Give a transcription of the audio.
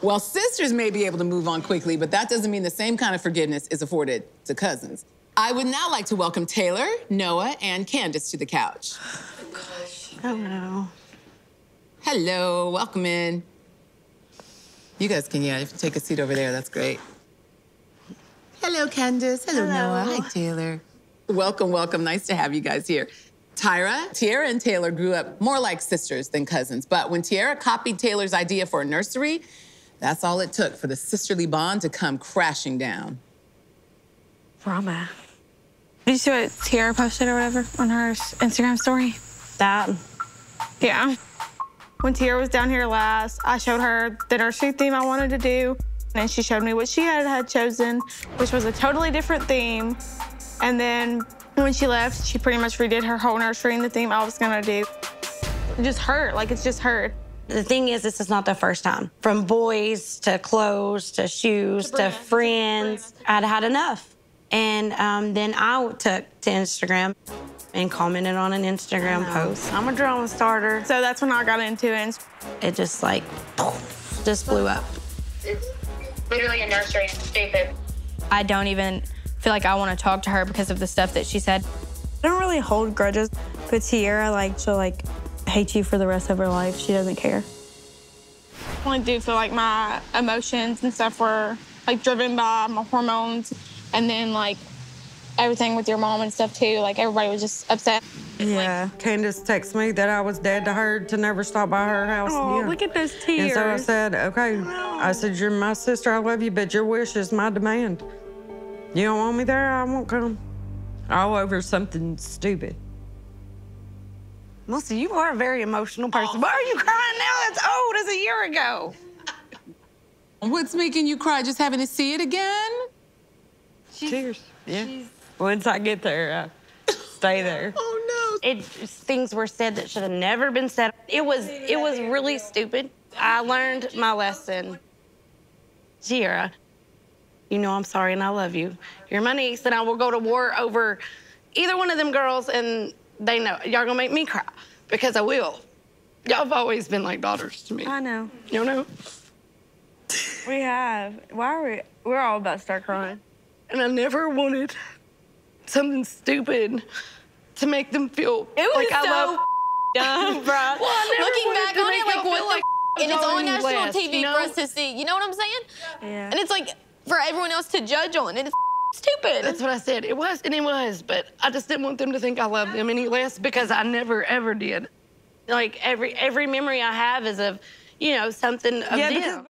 Well, sisters may be able to move on quickly, but that doesn't mean the same kind of forgiveness is afforded to cousins. I would now like to welcome Taylor, Noah, and Candace to the couch. Oh no. Hello, welcome in. You guys can, yeah, take a seat over there. That's great. Hello, Candace. Hello, Hello. Noah. Hi, Taylor. Welcome, welcome. Nice to have you guys here. Tyra, Tiarra, and Taylor grew up more like sisters than cousins. But when Tiarra copied Taylor's idea for a nursery, that's all it took for the sisterly bond to come crashing down. Drama. Did you see what Tiarra posted or whatever on her Instagram story? That. Yeah. When Tiarra was down here last, I showed her the nursery theme I wanted to do, and she showed me what she had had chosen, which was a totally different theme. And then when she left, she pretty much redid her whole nursery and the theme I was gonna do. It just hurt, like it's just hurt. The thing is, this is not the first time. From boys to clothes to shoes to, friends, I'd had enough. And um, then I took to Instagram and commented on an Instagram post. I'm a drama starter. So that's when I got into it. It just like just blew up. It's literally a nursery. It's stupid. I don't even feel like I want to talk to her because of the stuff that she said. I don't really hold grudges, but Tiarra, like, she'll like hate you for the rest of her life. She doesn't care. I do feel like my emotions and stuff were like driven by my hormones and then like everything with your mom and stuff too. Like everybody was just upset. Yeah, Candace texted me that I was dead to her to never stop by her house Oh, again. look at those tears. And so I said, okay. I said, you're my sister, I love you, but your wish is my demand. You don't want me there, I won't come. All over something stupid. Melissa, you are a very emotional person. Why are you crying now? That's old as a year ago. What's making you cry? Just having to see it again? Tears. Yeah. Once I get there, I stay there. Oh, no. It things were said that should have never been said. It was it was really stupid. I learned my lesson. Tiarra, you know I'm sorry and I love you. You're my niece and I will go to war over either one of them girls and they know y'all gonna make me cry because I will. Y'all have always been like daughters to me. I know. Y'all know? We have. Why are we? We're all about to start crying. And I never wanted something stupid to make them feel It was like I so love dumb, bro. I never Looking back on it, like what the like and it's on national West, TV you know? for us to see. You know what I'm saying? Yeah. And it's like for everyone else to judge on. And it's stupid. That's what I said. It was, and it was, but I just didn't want them to think I loved them any less because I never ever did. Like every every memory I have is of, you know, something of Yeah, them.